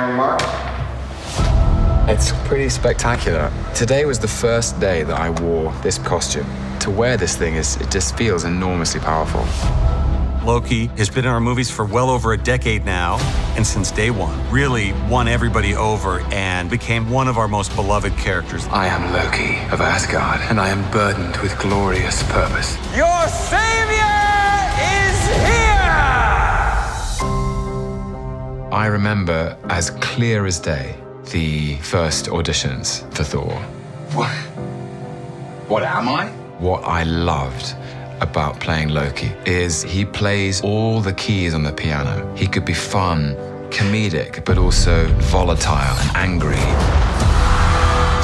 camera mark. It's pretty spectacular. Today was the first day that I wore this costume. To wear this thing is it just feels enormously powerful. Loki has been in our movies for well over a decade now, and since day one, really won everybody over and became one of our most beloved characters. I am Loki of Asgard, and I am burdened with glorious purpose. Your savior I remember as clear as day the first auditions for Thor. What? What am I? What I loved about playing Loki is he plays all the keys on the piano. He could be fun, comedic, but also volatile and angry.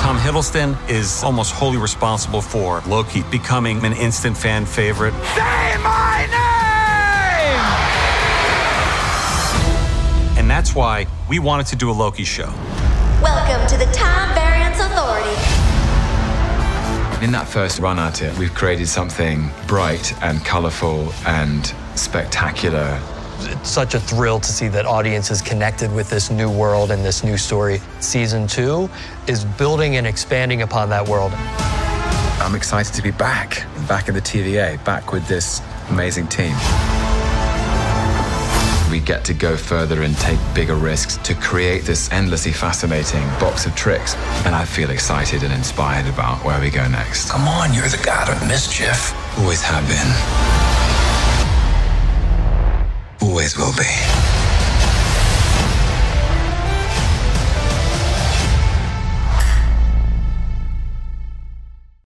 Tom Hiddleston is almost wholly responsible for Loki becoming an instant fan favorite. Say my name! That's why we wanted to do a Loki show. Welcome to the Time Variance Authority. In that first run at it, we've created something bright and colorful and spectacular. It's such a thrill to see that audiences connected with this new world and this new story. Season two is building and expanding upon that world. I'm excited to be back, back in the TVA, back with this amazing team. Get to go further and take bigger risks to create this endlessly fascinating box of tricks. And I feel excited and inspired about where we go next. Come on, you're the god of mischief. Always have been. Always will be.